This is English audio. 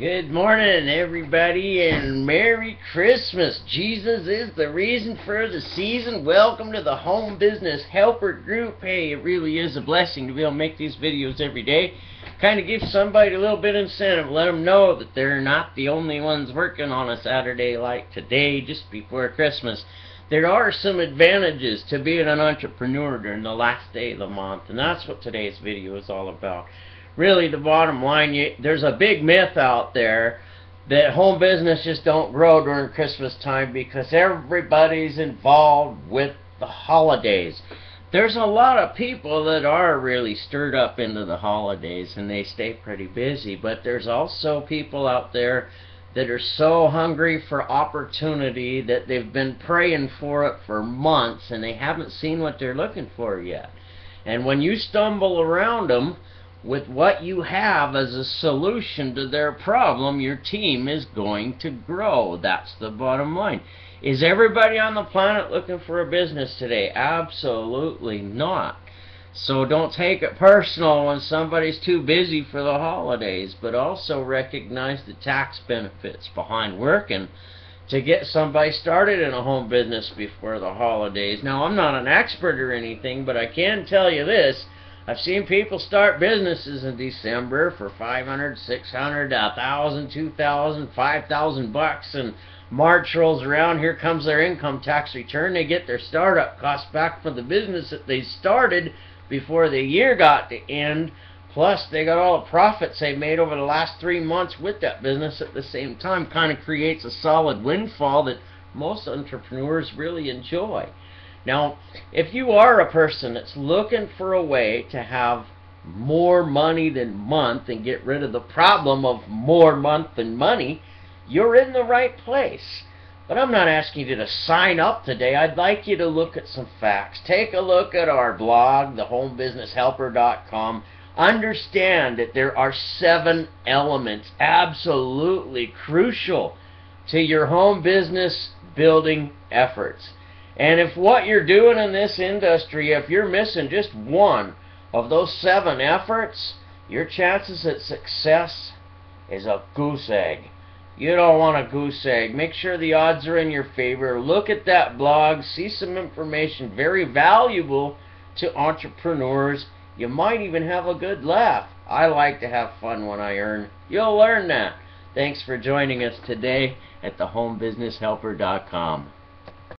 Good morning, everybody, and Merry Christmas. Jesus is the reason for the season. Welcome to the Home Business Helper Group. Hey, it really is a blessing to be able to make these videos every day. Kind of give somebody a little bit of incentive. Let them know that they're not the only ones working on a Saturday like today, just before Christmas. There are some advantages to being an entrepreneur during the last day of the month, and that's what today's video is all about really the bottom line, you, there's a big myth out there that home business just don't grow during Christmas time because everybody's involved with the holidays. There's a lot of people that are really stirred up into the holidays and they stay pretty busy, but there's also people out there that are so hungry for opportunity that they've been praying for it for months and they haven't seen what they're looking for yet. And when you stumble around them, with what you have as a solution to their problem, your team is going to grow. That's the bottom line. Is everybody on the planet looking for a business today? Absolutely not. So don't take it personal when somebody's too busy for the holidays, but also recognize the tax benefits behind working to get somebody started in a home business before the holidays. Now, I'm not an expert or anything, but I can tell you this I've seen people start businesses in December for 500, 600, 1,000, 2,000, 5,000 bucks and March rolls around, here comes their income tax return. They get their startup costs back for the business that they started before the year got to end. Plus, they got all the profits they made over the last three months with that business at the same time. Kind of creates a solid windfall that most entrepreneurs really enjoy. Now, if you are a person that's looking for a way to have more money than month and get rid of the problem of more month than money, you're in the right place. But I'm not asking you to sign up today. I'd like you to look at some facts. Take a look at our blog, thehomebusinesshelper.com. Understand that there are seven elements absolutely crucial to your home business building efforts. And if what you're doing in this industry, if you're missing just one of those seven efforts, your chances at success is a goose egg. You don't want a goose egg. Make sure the odds are in your favor. Look at that blog. See some information very valuable to entrepreneurs. You might even have a good laugh. I like to have fun when I earn. You'll learn that. Thanks for joining us today at thehomebusinesshelper.com.